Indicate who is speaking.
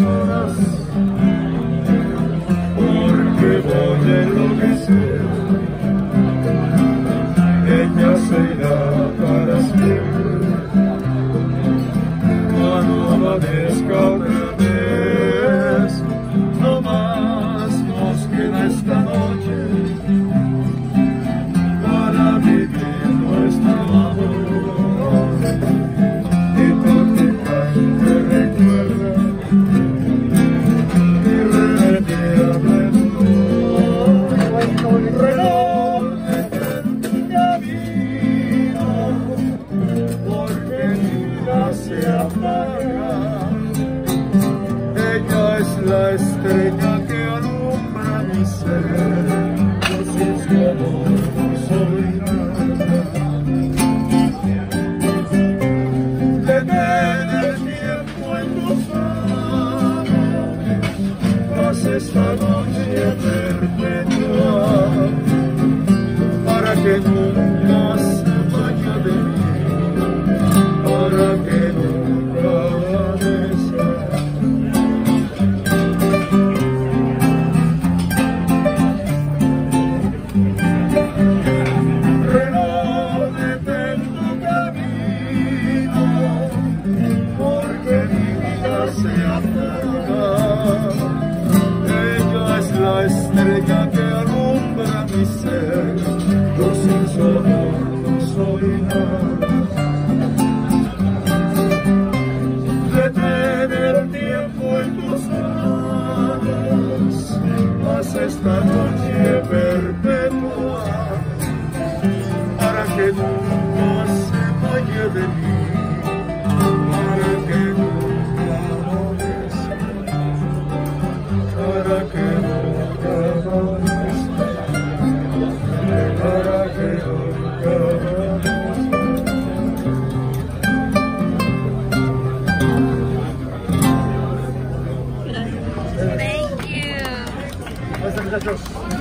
Speaker 1: horas porque voy a enloquecer. Ella se irá para siempre. la estrella que alumbra mi ser. de acá. Ella es la estrella que alumbra mi ser. Yo sin su amor no soy nada. Retener el tiempo en tus manos, más esta noche.
Speaker 2: Thank you.